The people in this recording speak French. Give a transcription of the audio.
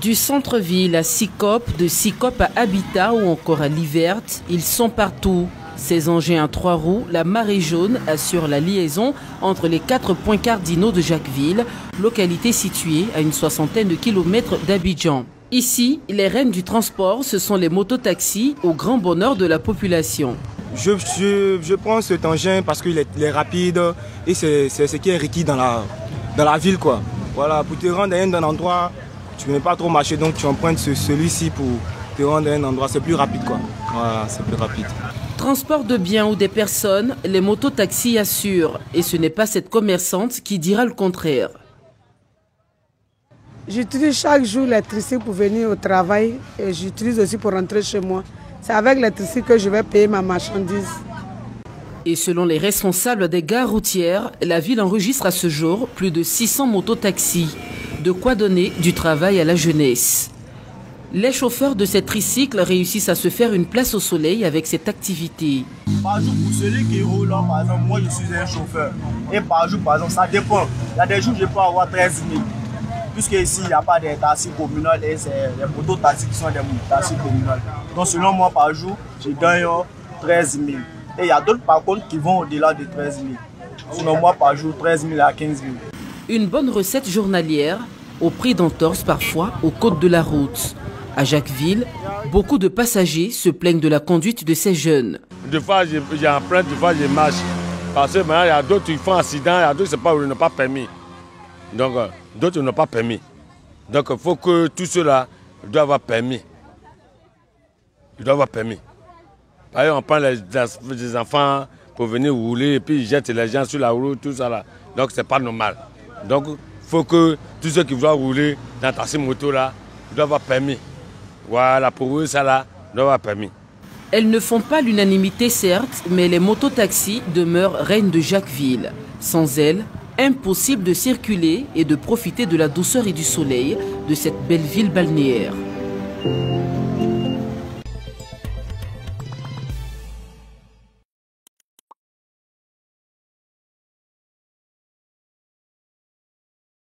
Du centre-ville à Sicop, de Sicop à Habitat ou encore à Liverte, ils sont partout. Ces engins à trois roues, la marée jaune assure la liaison entre les quatre points cardinaux de Jacquesville, localité située à une soixantaine de kilomètres d'Abidjan. Ici, les reines du transport, ce sont les mototaxis au grand bonheur de la population. Je, je, prends cet engin parce qu'il est, rapide et c'est ce qui est requis dans la, dans la ville. Quoi. Voilà, pour te rendre à un endroit, tu ne veux pas trop marcher, donc tu empruntes celui-ci pour te rendre à un endroit, c'est plus rapide. Quoi. Voilà, c'est plus rapide. Transport de biens ou des personnes, les mototaxis assurent. Et ce n'est pas cette commerçante qui dira le contraire. J'utilise chaque jour l'électricité pour venir au travail et j'utilise aussi pour rentrer chez moi. C'est avec l'électricité que je vais payer ma marchandise. Et selon les responsables des gares routières, la ville enregistre à ce jour plus de 600 mototaxis. De quoi donner du travail à la jeunesse. Les chauffeurs de ces tricycles réussissent à se faire une place au soleil avec cette activité. Par jour, pour celui qui roule, par exemple, moi je suis un chauffeur. Et par jour, par exemple, ça dépend. Il y a des jours, je peux avoir 13 000. Puisque ici, il n'y a pas de taxis communaux et c'est les motos-taxis qui sont des taxis communaux. Donc, selon moi, par jour, je gagne 13 000. Et il y a d'autres, par contre, qui vont au-delà de 13 000. Selon moi, par jour, 13 000 à 15 000. Une bonne recette journalière, au prix d'entorse parfois aux côtes de la route. À Jacquesville, beaucoup de passagers se plaignent de la conduite de ces jeunes. Des fois, j'emprunte, des fois, je marche. Parce que maintenant, il y a d'autres qui font accident, il y a d'autres qui n'ont pas permis. Donc, euh, d'autres n'ont pas permis. Donc, il faut que tout cela doit avoir permis. Il doit avoir permis. Par exemple, on prend les, enfants pour venir rouler et puis ils jettent les gens sur la route, tout ça là. Donc, c'est pas normal. Donc, il faut que tous ceux qui veulent rouler dans ta moto là doivent avoir permis. Voilà, pour eux, ça là, doit avoir permis. Elles ne font pas l'unanimité, certes, mais les mototaxis demeurent reines de Jacquesville. Sans elles, impossible de circuler et de profiter de la douceur et du soleil de cette belle ville balnéaire.